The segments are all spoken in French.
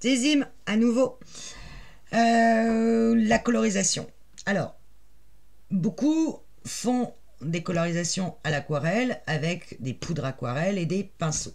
Zézim, à nouveau. Euh, la colorisation. Alors, beaucoup font des colorisations à l'aquarelle avec des poudres aquarelles et des pinceaux.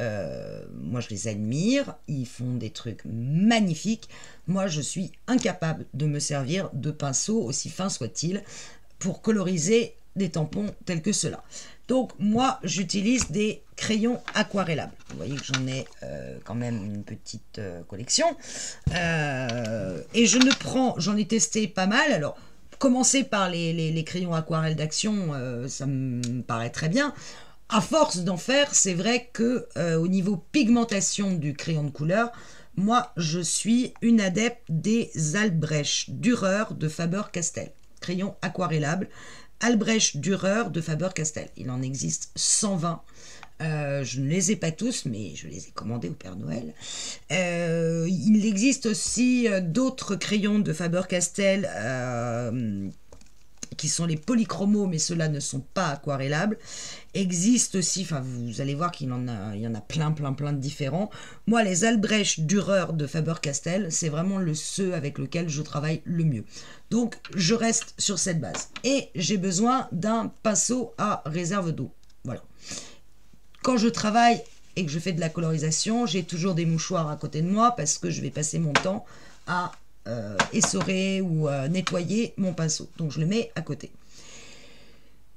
Euh, moi, je les admire, ils font des trucs magnifiques. Moi, je suis incapable de me servir de pinceaux, aussi fins soient-ils, pour coloriser des tampons tels que ceux-là. Donc, moi, j'utilise des crayons aquarellables. Vous voyez que j'en ai euh, quand même une petite euh, collection. et je ne prends, j'en ai testé pas mal. Alors, commencer par les, crayons aquarelles d'action, ça me paraît très bien à force d'en faire, c'est vrai que euh, au niveau pigmentation du crayon de couleur, moi je suis une adepte des Albrecht Dürer de Faber-Castell. Crayon aquarellable. Albrecht Dürer de Faber-Castell. Il en existe 120. Euh, je ne les ai pas tous, mais je les ai commandés au Père Noël. Euh, il existe aussi d'autres crayons de Faber-Castell qui sont les polychromos, mais ceux-là ne sont pas aquarellables. Existe aussi, enfin vous allez voir qu'il en a, il y en a plein, plein, plein de différents. Moi, les Albrecht Dürer de Faber-Castell, c'est vraiment le ceux avec lequel je travaille le mieux. Donc, je reste sur cette base. Et j'ai besoin d'un pinceau à réserve d'eau. Voilà. Quand je travaille et que je fais de la colorisation, j'ai toujours des mouchoirs à côté de moi parce que je vais passer mon temps à euh, essorer ou euh, nettoyer mon pinceau. Donc je le mets à côté.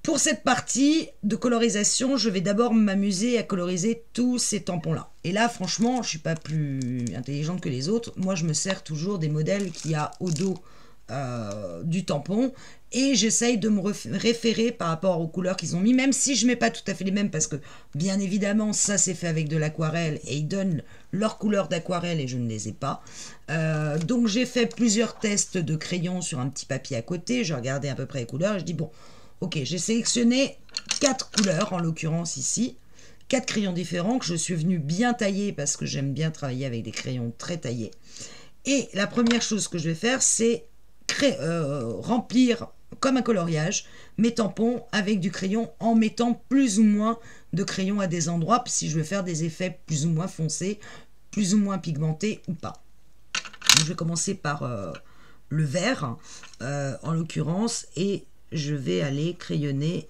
Pour cette partie de colorisation, je vais d'abord m'amuser à coloriser tous ces tampons-là. Et là, franchement, je suis pas plus intelligente que les autres. Moi, je me sers toujours des modèles qui a au dos euh, du tampon et j'essaye de me référer par rapport aux couleurs qu'ils ont mis, même si je mets pas tout à fait les mêmes parce que bien évidemment ça c'est fait avec de l'aquarelle et ils donnent leur couleur d'aquarelle et je ne les ai pas. Euh, donc j'ai fait plusieurs tests de crayons sur un petit papier à côté, j'ai regardé à peu près les couleurs et je dis bon ok j'ai sélectionné quatre couleurs en l'occurrence ici quatre crayons différents que je suis venu bien tailler parce que j'aime bien travailler avec des crayons très taillés. Et la première chose que je vais faire, c'est euh, remplir comme un coloriage mes tampons avec du crayon en mettant plus ou moins de crayon à des endroits si je veux faire des effets plus ou moins foncés, plus ou moins pigmentés ou pas. je vais commencer par euh, le vert euh, en l'occurrence et je vais aller crayonner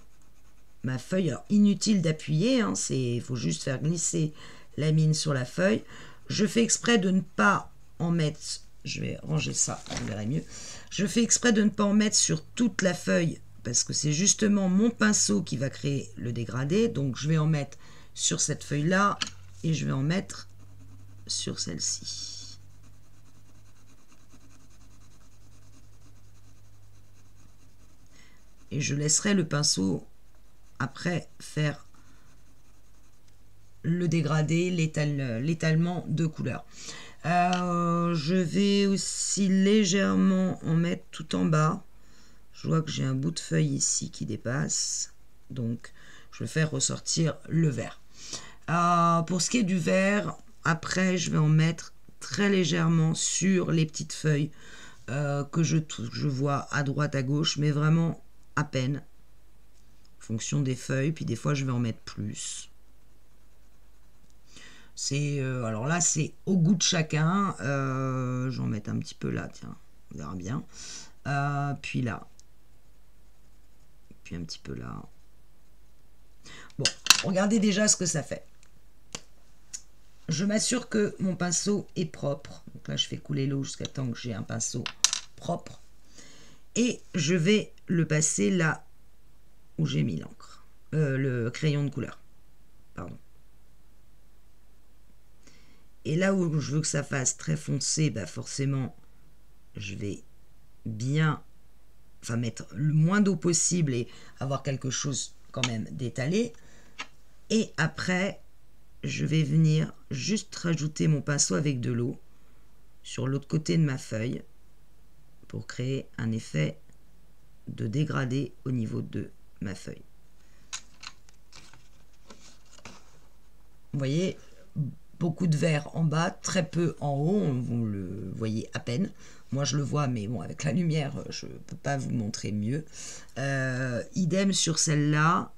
ma feuille. Alors inutile d'appuyer, hein, il faut juste faire glisser la mine sur la feuille. Je fais exprès de ne pas en mettre, je vais ranger ça, vous verrez mieux. Je fais exprès de ne pas en mettre sur toute la feuille parce que c'est justement mon pinceau qui va créer le dégradé. Donc je vais en mettre sur cette feuille-là et je vais en mettre sur celle-ci. Et je laisserai le pinceau après faire le dégradé, l'étalement de couleur. Euh, je vais aussi légèrement en mettre tout en bas. Je vois que j'ai un bout de feuille ici qui dépasse. Donc, je vais faire ressortir le vert. Euh, pour ce qui est du vert, après, je vais en mettre très légèrement sur les petites feuilles euh, que je, je vois à droite, à gauche, mais vraiment à peine. En fonction des feuilles, puis des fois, je vais en mettre plus. C'est euh, alors là, c'est au goût de chacun. Euh, J'en mets un petit peu là, tiens, on verra bien. Euh, puis là, puis un petit peu là. Bon, regardez déjà ce que ça fait. Je m'assure que mon pinceau est propre. Donc là, je fais couler l'eau jusqu'à temps que j'ai un pinceau propre. Et je vais le passer là où j'ai mis l'encre. Euh, le crayon de couleur. Pardon. Et là où je veux que ça fasse très foncé, bah forcément, je vais bien enfin mettre le moins d'eau possible et avoir quelque chose quand même d'étalé. Et après, je vais venir juste rajouter mon pinceau avec de l'eau sur l'autre côté de ma feuille pour créer un effet de dégradé au niveau de ma feuille. Vous voyez, beaucoup de vert en bas, très peu en haut, vous le voyez à peine. Moi je le vois, mais bon, avec la lumière, je ne peux pas vous montrer mieux. Euh, idem sur celle-là,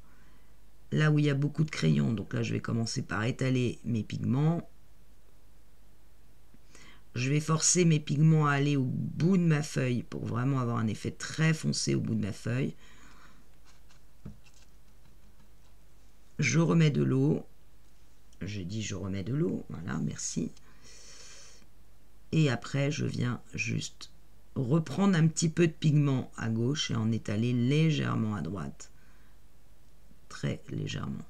là où il y a beaucoup de crayons. Donc là, je vais commencer par étaler mes pigments. Je vais forcer mes pigments à aller au bout de ma feuille pour vraiment avoir un effet très foncé au bout de ma feuille. Je remets de l'eau. Je dis je remets de l'eau. Voilà, merci. Et après, je viens juste reprendre un petit peu de pigment à gauche et en étaler légèrement à droite. Très légèrement.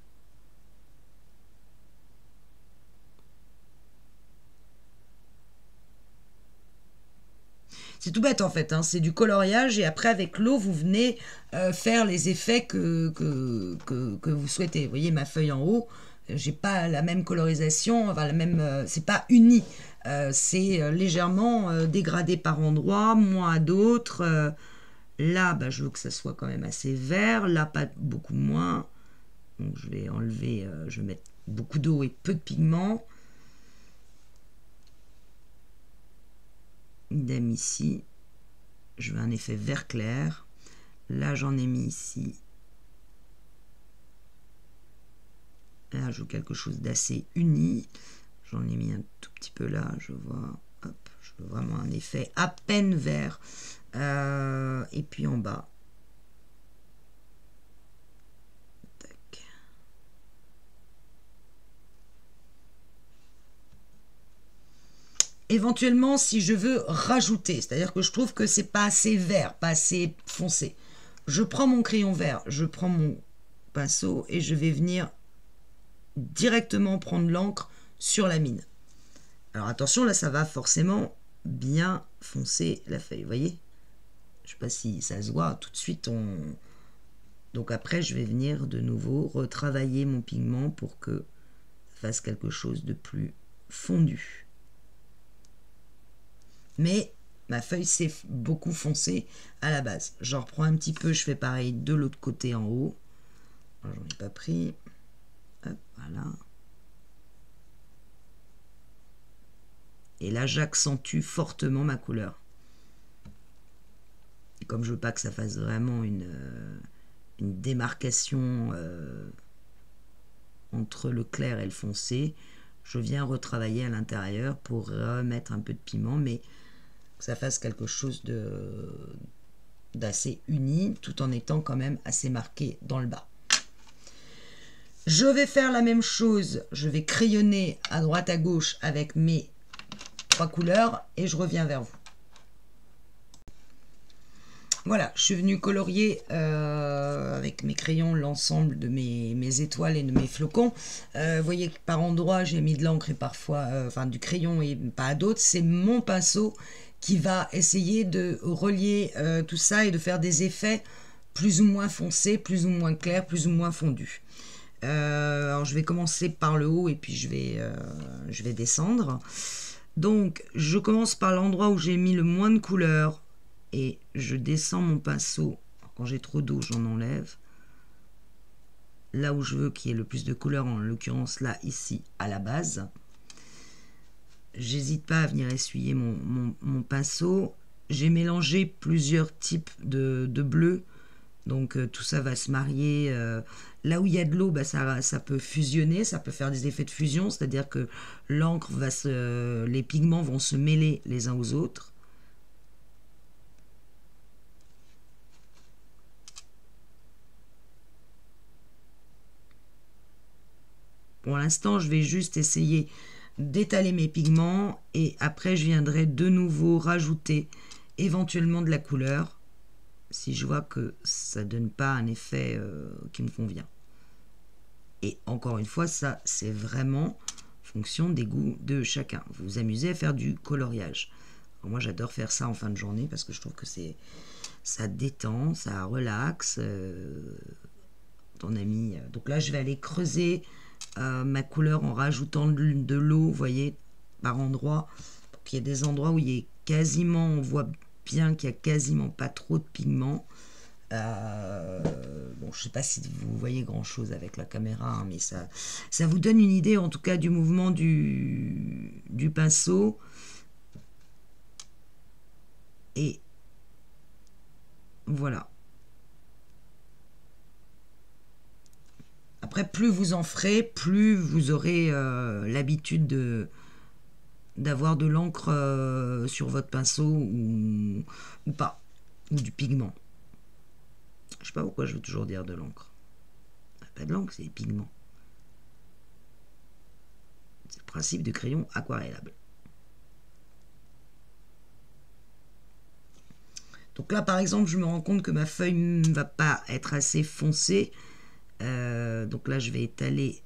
C'est tout bête en fait, hein. c'est du coloriage et après avec l'eau vous venez euh, faire les effets que, que, vous souhaitez. Vous voyez ma feuille en haut, j'ai pas la même colorisation, enfin la même, euh, c'est pas uni, euh, c'est légèrement dégradé par endroits, moins à d'autres. là, bah, je veux que ça soit quand même assez vert, là pas beaucoup moins. Donc je vais enlever, je vais mettre beaucoup d'eau et peu de pigment. idem ici je veux un effet vert clair là j'en ai mis ici je veux quelque chose d'assez uni. J'en ai mis un tout petit peu là je vois je veux vraiment un effet à peine vert. Euh, et puis en bas. Éventuellement si je veux rajouter, c'est-à-dire que je trouve que c'est pas assez vert, pas assez foncé. Je prends mon crayon vert, je prends mon pinceau et je vais venir directement prendre l'encre sur la mine. Alors attention, là ça va forcément bien foncer la feuille, vous voyez? Je sais pas si ça se voit, tout de suite on... Donc après je vais venir de nouveau retravailler mon pigment pour que ça fasse quelque chose de plus fondu mais ma feuille s'est beaucoup foncée à la base. J'en reprends un petit peu, je fais pareil de l'autre côté en haut. J'en ai pas pris. Voilà. Et là, j'accentue fortement ma couleur. Comme je veux pas que ça fasse vraiment une, euh, démarcation euh, entre le clair et le foncé, je viens retravailler à l'intérieur pour remettre un peu de piment, mais que ça fasse quelque chose d'assez uni tout en étant quand même assez marqué dans le bas. Je vais faire la même chose, je vais crayonner à droite à gauche avec mes trois couleurs et je reviens vers vous. Voilà, je suis venue colorier euh, avec mes crayons l'ensemble de mes, étoiles et de mes flocons. Euh, vous voyez que par endroits j'ai mis de l'encre et parfois, euh, enfin du crayon et pas d'autres. C'est mon pinceau qui va essayer de relier tout ça et de faire des effets plus ou moins foncés, plus ou moins clairs, plus ou moins fondus. Euh, alors je vais commencer par le haut et puis je vais, euh, je vais descendre. Donc je commence par l'endroit où j'ai mis le moins de couleur et je descends mon pinceau. quand j'ai trop d'eau, j'en enlève. Là où je veux qu'il y ait le plus de couleur, en l'occurrence là, ici, à la base. J'hésite pas à venir essuyer mon, pinceau. J'ai mélangé plusieurs types de, bleu. Donc euh, tout ça va se marier. Euh, là où il y a de l'eau, bah, ça, ça peut fusionner, ça peut faire des effets de fusion, c'est-à-dire que l'encre va se. les pigments vont se mêler les uns aux autres. Pour l'instant, je vais juste essayer d'étaler mes pigments et après je viendrai de nouveau rajouter éventuellement de la couleur si je vois que ça donne pas un effet euh, qui me convient. Et encore une fois, ça c'est vraiment fonction des goûts de chacun. Vous vous amusez à faire du coloriage. moi j'adore faire ça en fin de journée parce que je trouve que c'est ça détend, ça relaxe. Euh, ton ami. Donc là je vais aller creuser euh, ma couleur en rajoutant de, l'eau, vous voyez, par endroit, pour qu'il y ait des endroits où il y a quasiment, on voit qu'il n'y a quasiment pas trop de pigments. Euh, bon, je sais pas si vous voyez grand chose avec la caméra, hein, mais ça, ça vous donne une idée en tout cas du mouvement du, du pinceau. Et voilà. Après, plus vous en ferez, plus vous aurez euh, l'habitude de, d'avoir de l'encre euh, sur votre pinceau ou, pas, ou du pigment. Je sais pas pourquoi je veux toujours dire de l'encre. Pas de l'encre, c'est des pigments. C'est le principe de crayon aquarellable. Donc là, par exemple, je me rends compte que ma feuille ne va pas être assez foncée. Euh, donc là, je vais étaler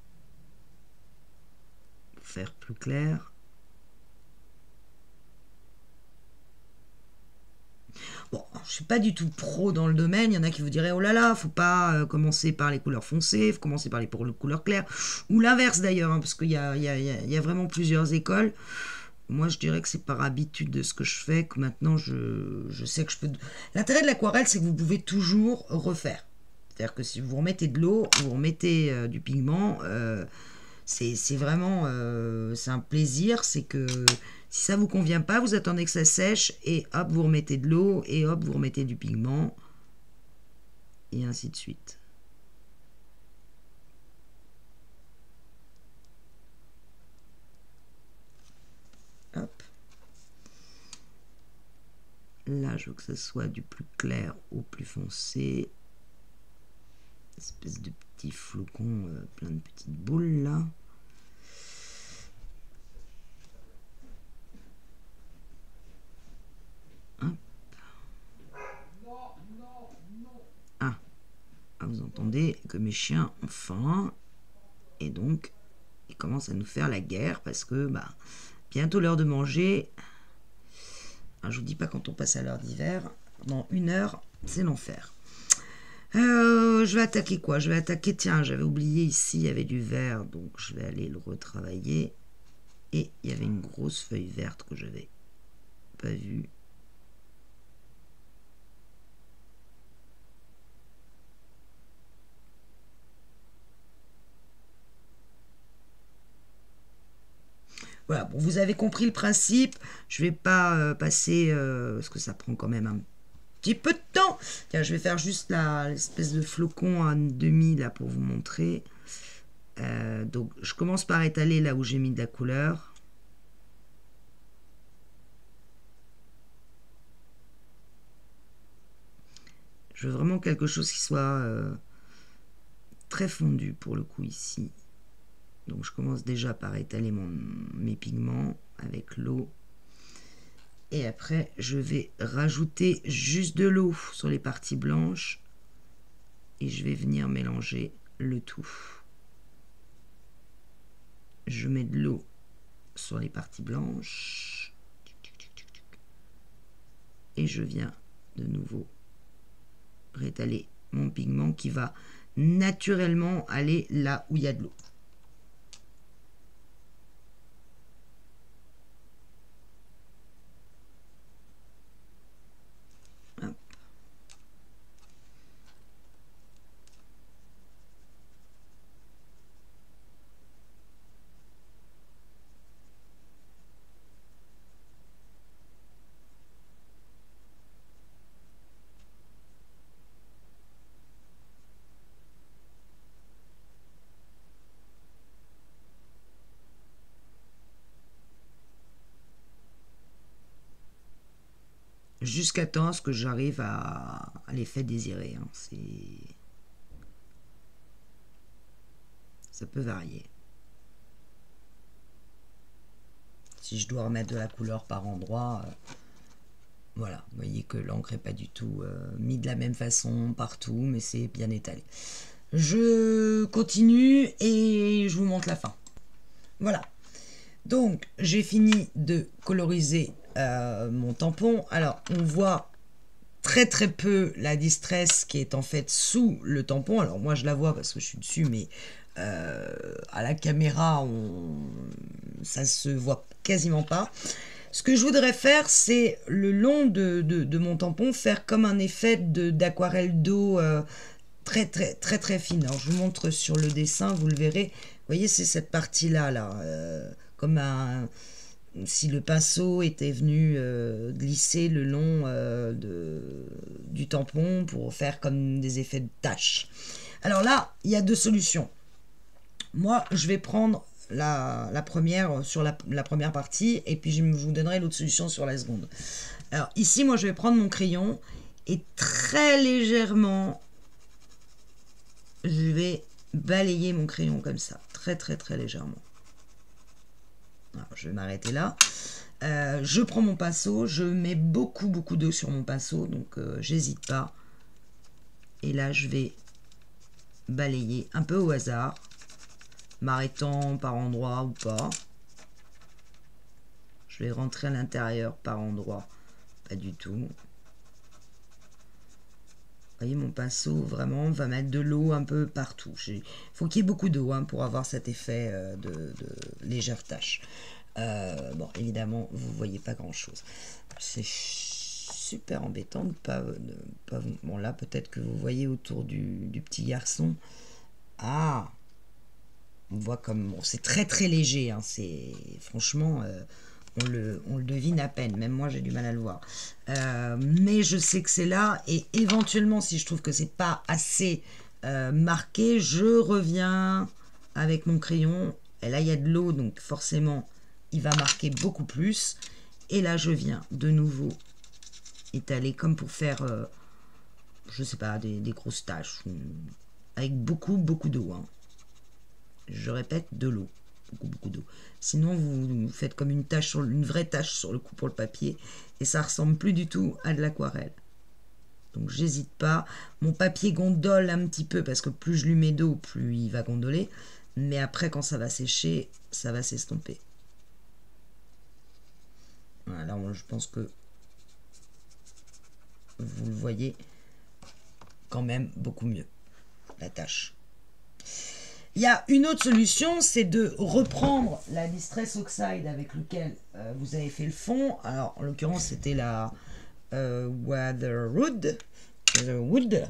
faire plus clair. Bon, je suis pas du tout pro dans le domaine. Il y en a qui vous diraient oh là là, faut pas euh, commencer par les couleurs foncées, faut commencer par les couleurs claires, ou l'inverse d'ailleurs, hein, parce qu'il y a, vraiment plusieurs écoles. Moi, je dirais que c'est par habitude de ce que je fais que maintenant je, sais que je peux. L'intérêt de l'aquarelle, c'est que vous pouvez toujours refaire. C'est-à-dire que si vous remettez de l'eau, vous remettez euh, du pigment, euh, c'est vraiment un plaisir. C'est que si ça vous convient pas, vous attendez que ça sèche et hop, vous remettez de l'eau et hop, vous remettez du pigment et ainsi de suite. Hop. Là, je veux que ce soit du plus clair au plus foncé. Espèce de petits flocons, euh, plein de petites boules là. Vous entendez que mes chiens ont faim. Et donc, ils commencent à nous faire la guerre parce que bah, bientôt l'heure de manger. je je vous dis pas quand on passe à l'heure d'hiver. Dans une heure, c'est l'enfer. Euh, je vais attaquer quoi? Je vais attaquer, tiens, j'avais oublié ici, il y avait du vert, donc je vais aller le retravailler. Et il y avait une grosse feuille verte que j'avais pas vue. Voilà, bon, vous avez compris le principe. Je vais pas euh, passer, euh, parce que ça prend quand même un petit peu de temps. Tiens, je vais faire juste l'espèce de flocon à demi là pour vous montrer. Euh, donc, je commence par étaler là où j'ai mis de la couleur. Je veux vraiment quelque chose qui soit très fondu pour le coup ici. Donc je commence déjà par étaler mes pigments avec l'eau. Et après, je vais rajouter juste de l'eau sur les parties blanches. Et je vais venir mélanger le tout. Je mets de l'eau sur les parties blanches. Et je viens de nouveau rétaler mon pigment qui va naturellement aller là où il y a de l'eau. Jusqu'à temps ce que j'arrive à, l'effet désiré. Hein. Ça peut varier. Si je dois remettre de la couleur par endroit, euh, voilà, vous voyez que l'encre n'est pas du tout euh, mis de la même façon partout, mais c'est bien étalé. Je continue et je vous montre la fin. Voilà. Donc, j'ai fini de coloriser euh, mon tampon. Alors, on voit très très peu la distress qui est en fait sous le tampon. Alors moi je la vois parce que je suis dessus, mais euh, à la caméra, on... ça se voit quasiment pas. Ce que je voudrais faire, c'est le long de, mon tampon, faire comme un effet d'aquarelle d'eau euh, très très très très fine. Alors je vous montre sur le dessin, vous le verrez. Vous voyez, c'est cette partie-là, là, comme un si le pinceau était venu euh, glisser le long euh, du tampon pour faire comme des effets de taches. Alors là, il y a deux solutions. Moi, je vais prendre la, première sur la, première partie et puis je vous donnerai l'autre solution sur la seconde. Alors ici, moi, je vais prendre mon crayon et très légèrement, je vais balayer mon crayon comme ça, très très très légèrement. Je vais m'arrêter là. Euh, je prends mon pinceau, je mets beaucoup beaucoup d'eau sur mon pinceau, donc euh, j'hésite pas. Et là, je vais balayer un peu au hasard, m'arrêtant par endroit ou pas. Je vais rentrer à l'intérieur par endroit, pas du tout. Mon pinceau vraiment va mettre de l'eau un peu partout. Il faut qu'il y ait beaucoup d'eau hein, pour avoir cet effet euh, de, de légère tache. Euh, bon, évidemment, vous voyez pas grand-chose. C'est super embêtant de pas, pas... Bon, là, peut-être que vous voyez autour du, petit garçon. Ah On voit comme... C'est très très léger. Hein, c'est... Franchement... Euh, on le, devine à peine, même moi j'ai du mal à le voir. Euh, mais je sais que c'est là, et éventuellement, si je trouve que c'est pas assez marqué, je reviens avec mon crayon. Et là, il y a de l'eau, donc forcément, il va marquer beaucoup plus. Et là, je viens de nouveau étaler comme pour faire, euh, je sais pas, des, grosses taches. Avec beaucoup, beaucoup d'eau. Hein. Je répète, de l'eau. Beaucoup, beaucoup d'eau. Sinon, vous, faites comme une tache, sur, une vraie tache sur le coup pour le papier. Et ça ressemble plus du tout à de l'aquarelle. Donc j'hésite pas. Mon papier gondole un petit peu parce que plus je lui mets d'eau, plus il va gondoler. Mais après, quand ça va sécher, ça va s'estomper. Voilà, je pense que vous le voyez quand même beaucoup mieux, la tâche. Il y a une autre solution, c'est de reprendre la Distress Oxide avec lequel euh, vous avez fait le fond. Alors, en l'occurrence, c'était la euh, Weatherwood. Wood,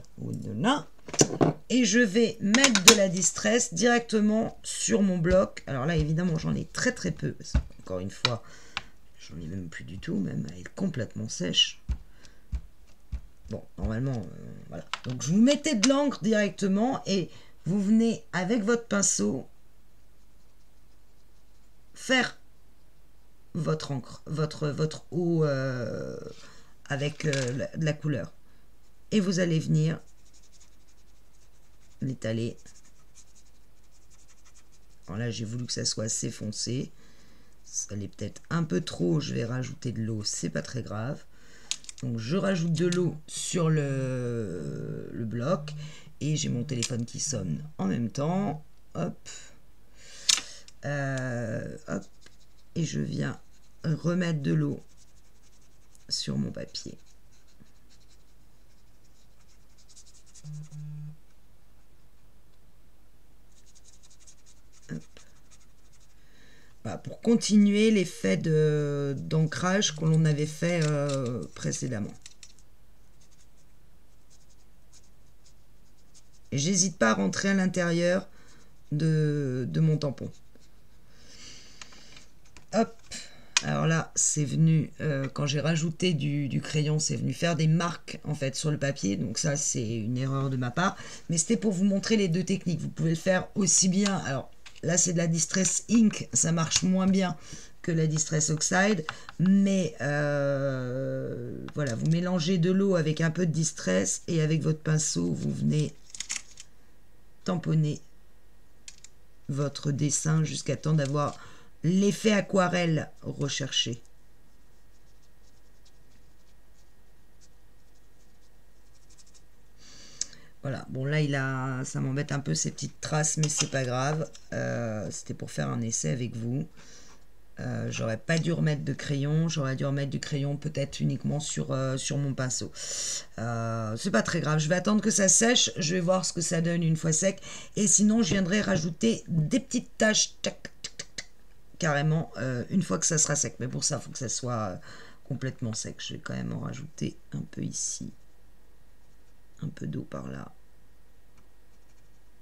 Et je vais mettre de la Distress directement sur mon bloc. Alors là, évidemment, j'en ai très très peu. encore une fois, J'en ai même plus du tout, même elle est complètement sèche. Bon, normalement, euh, voilà. Donc je vous mettez de l'encre directement et vous venez avec votre pinceau faire votre encre, votre, votre eau euh, avec de la couleur. Et vous allez venir l'étaler. Alors là, j'ai voulu que ça soit assez foncé. Ça l'est peut-être un peu trop, je vais rajouter de l'eau, c'est pas très grave. Donc je rajoute de l'eau sur le, bloc et j'ai mon téléphone qui sonne en même temps. Hop. Euh, hop. Et je viens remettre de l'eau sur mon papier. pour continuer l'effet d'ancrage que l'on avait fait euh, précédemment. J'hésite pas à rentrer à l'intérieur de, mon tampon. Hop alors là, c'est venu, euh, quand j'ai rajouté du, crayon, c'est venu faire des marques en fait sur le papier. Donc ça, c'est une erreur de ma part. Mais c'était pour vous montrer les deux techniques. Vous pouvez le faire aussi bien. Alors, Là, c'est de la Distress Ink, ça marche moins bien que la Distress Oxide, mais euh, voilà, vous mélangez de l'eau avec un peu de Distress et avec votre pinceau, vous venez tamponner votre dessin jusqu'à temps d'avoir l'effet aquarelle recherché. Voilà, bon là il a, ça m'embête un peu ces petites traces, mais c'est pas grave. Euh, c'était pour faire un essai avec vous. Euh, j'aurais pas dû remettre de crayon, j'aurais dû remettre du crayon peut-être uniquement sur, euh, sur mon pinceau. c'est pas très grave, je vais attendre que ça sèche, je vais voir ce que ça donne une fois sec. Et sinon je viendrai rajouter des petites taches carrément une fois que ça sera sec. Mais pour ça, il faut que ça soit complètement sec. Je vais quand même en rajouter un peu ici un peu d'eau par là,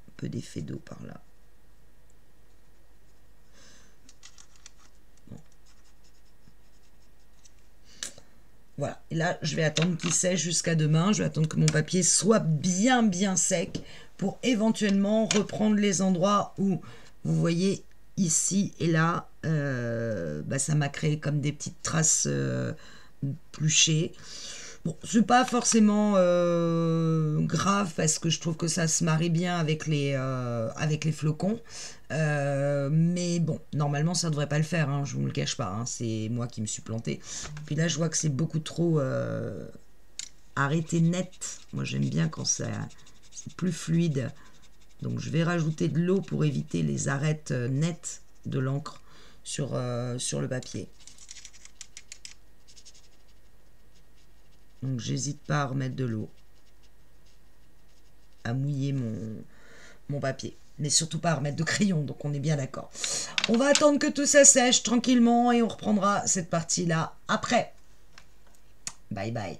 un peu d'effet d'eau par là. Voilà, et là je vais attendre qu'il sèche jusqu'à demain, je vais attendre que mon papier soit bien bien sec pour éventuellement reprendre les endroits où vous voyez ici et là, euh, bah, ça m'a créé comme des petites traces euh, pluchées. Bon, c'est pas forcément euh, grave parce que je trouve que ça se marie bien avec les, les flocons. mais bon, normalement ça devrait pas le faire, hein, je vous le cache pas. Hein, c'est moi qui me suis planté. Puis là, je vois que c'est beaucoup trop arrêté net. Moi, j'aime bien quand c'est plus fluide. Donc je vais rajouter de l'eau pour éviter les arêtes euh, nettes de l'encre euh, sur le papier. Donc j'hésite pas à remettre de l'eau, à mouiller mon, mon papier. Mais surtout pas à remettre de crayon, donc on est bien d'accord. On va attendre que tout ça sèche tranquillement et on reprendra cette partie-là après. Bye bye.